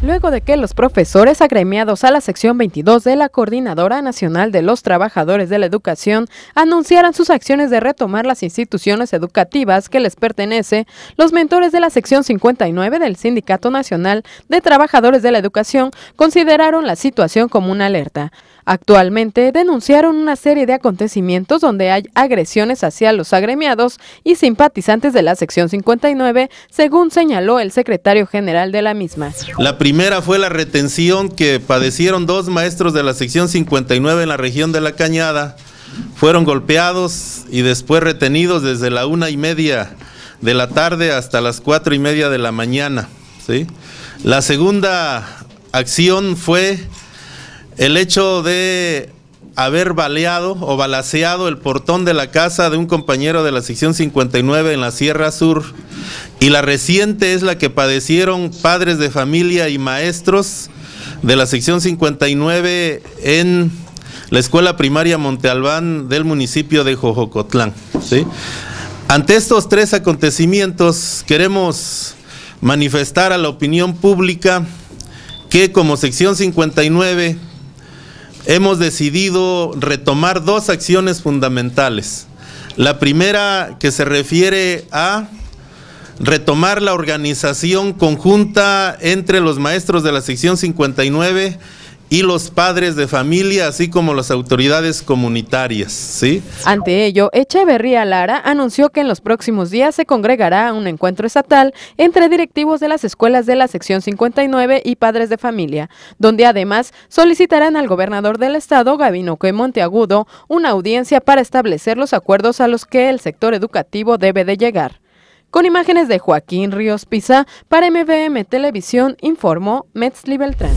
Luego de que los profesores agremiados a la sección 22 de la Coordinadora Nacional de los Trabajadores de la Educación anunciaran sus acciones de retomar las instituciones educativas que les pertenece, los mentores de la sección 59 del Sindicato Nacional de Trabajadores de la Educación consideraron la situación como una alerta. Actualmente denunciaron una serie de acontecimientos donde hay agresiones hacia los agremiados y simpatizantes de la sección 59, según señaló el secretario general de la misma. Primera fue la retención que padecieron dos maestros de la sección 59 en la región de La Cañada. Fueron golpeados y después retenidos desde la una y media de la tarde hasta las cuatro y media de la mañana. ¿sí? La segunda acción fue el hecho de haber baleado o balaseado el portón de la casa de un compañero de la sección 59 en la Sierra Sur y la reciente es la que padecieron padres de familia y maestros de la sección 59 en la escuela primaria Monte Albán del municipio de Jojocotlán. Ante estos tres acontecimientos queremos manifestar a la opinión pública que como sección 59 hemos decidido retomar dos acciones fundamentales. La primera que se refiere a retomar la organización conjunta entre los maestros de la sección 59 y los padres de familia, así como las autoridades comunitarias. ¿sí? Ante ello, Echeverría Lara anunció que en los próximos días se congregará un encuentro estatal entre directivos de las escuelas de la sección 59 y padres de familia, donde además solicitarán al gobernador del estado, Gabino Que Monteagudo, una audiencia para establecer los acuerdos a los que el sector educativo debe de llegar. Con imágenes de Joaquín Ríos Pisa, para MBM Televisión informó Metzli Beltrán.